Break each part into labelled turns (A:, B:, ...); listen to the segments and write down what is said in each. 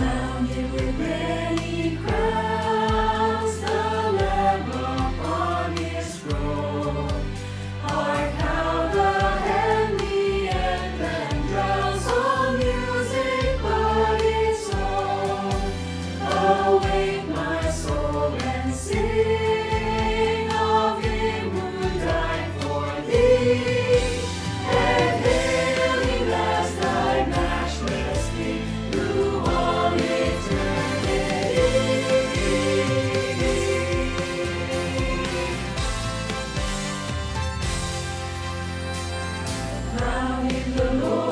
A: Surrounded with many crowns. in the
B: Lord.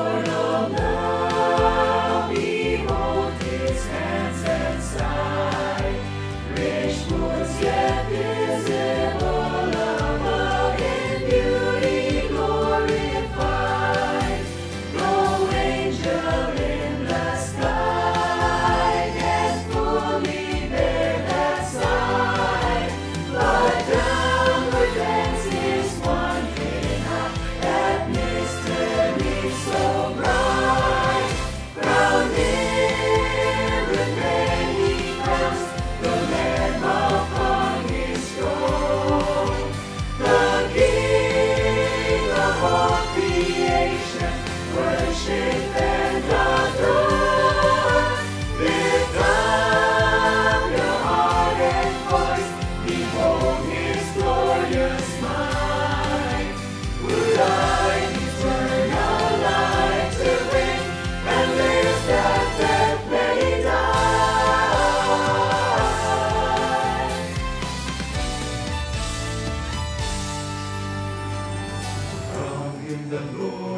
B: the Lord.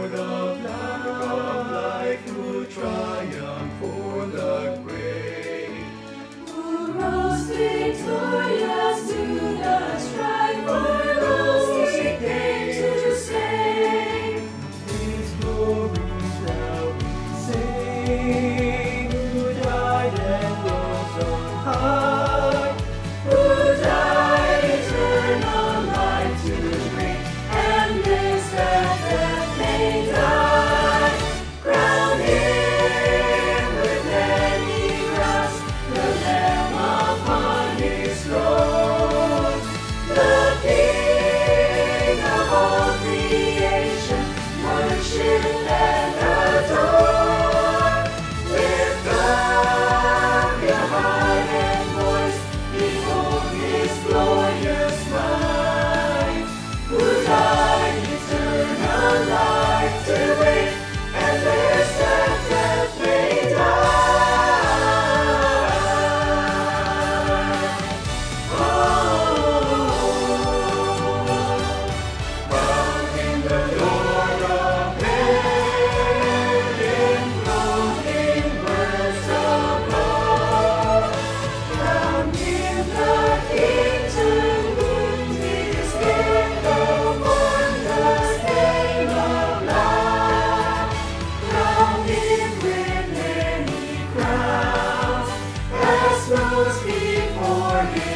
A: Party.